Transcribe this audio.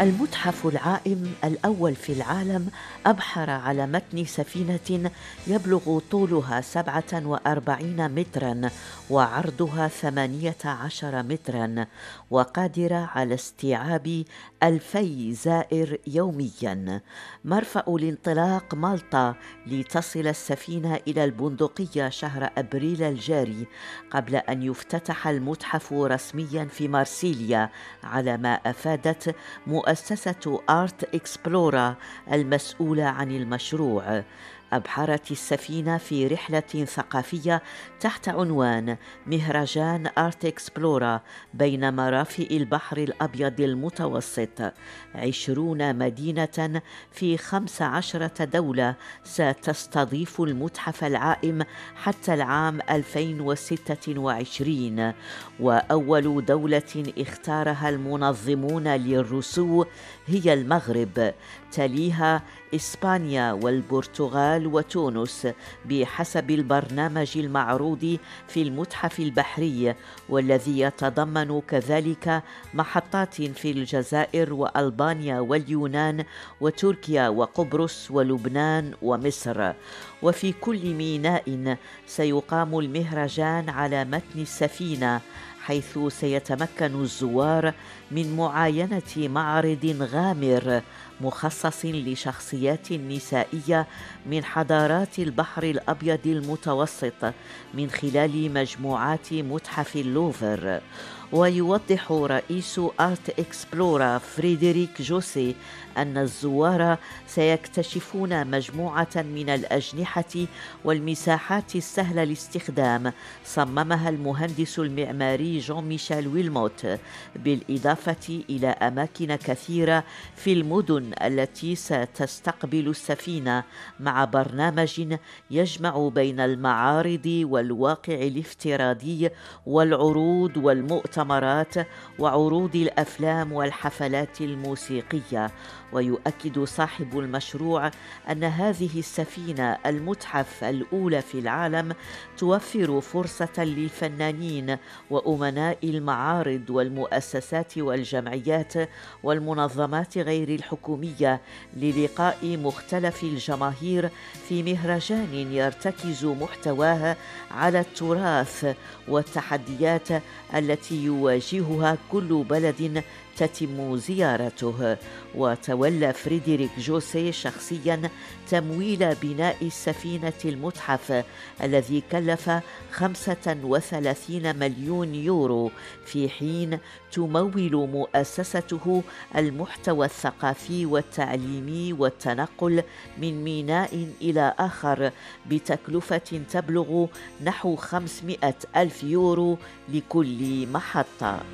المتحف العائم الأول في العالم أبحر على متن سفينة يبلغ طولها سبعة وأربعين مترا وعرضها ثمانية عشر مترا وقادرة على استيعاب ألفي زائر يوميا. مرفأ الانطلاق مالطا لتصل السفينة إلى البندقية شهر أبريل الجاري قبل أن يفتتح المتحف رسميا في مارسيليا على ما أفادت مؤسسة آرت إكسبلورا المسؤولة عن المشروع. أبحرت السفينة في رحلة ثقافية تحت عنوان مهرجان آرت إكسبلورا بين مرافئ البحر الأبيض المتوسط. عشرون مدينة في خمس عشرة دولة ستستضيف المتحف العائم حتى العام 2026 وأول دولة اختارها المنظمون للرسو هي المغرب. تليها إسبانيا والبرتغال وتونس بحسب البرنامج المعروض في المتحف البحري والذي يتضمن كذلك محطات في الجزائر وألبانيا واليونان وتركيا وقبرص ولبنان ومصر. وفي كل ميناء سيقام المهرجان على متن السفينة حيث سيتمكن الزوار من معاينة معرض غامر مخصص لشخصيات نسائية من حضارات البحر الأبيض المتوسط من خلال مجموعات متحف اللوفر. ويوضح رئيس آرت إكسبلورا فريدريك جوسي أن الزوار سيكتشفون مجموعة من الأجنحة والمساحات السهلة الاستخدام صممها المهندس المعماري جون ميشيل ويلموت بالإضافة إلى أماكن كثيرة في المدن التي ستستقبل السفينة مع برنامج يجمع بين المعارض والواقع الافتراضي والعروض والمؤتمرات المؤتمرات وعروض الأفلام والحفلات الموسيقية. ويؤكد صاحب المشروع أن هذه السفينة المتحف الأولى في العالم توفر فرصة للفنانين وأمناء المعارض والمؤسسات والجمعيات والمنظمات غير الحكومية للقاء مختلف الجماهير في مهرجان يرتكز محتواه على التراث والتحديات التي يواجهها كل بلد تتم زيارته. وتولى فريدريك جوسي شخصيا تمويل بناء السفينة المتحف الذي كلف 35 مليون يورو في حين تمول مؤسسته المحتوى الثقافي والتعليمي والتنقل من ميناء إلى آخر بتكلفة تبلغ نحو 500 ألف يورو لكل محطة かった。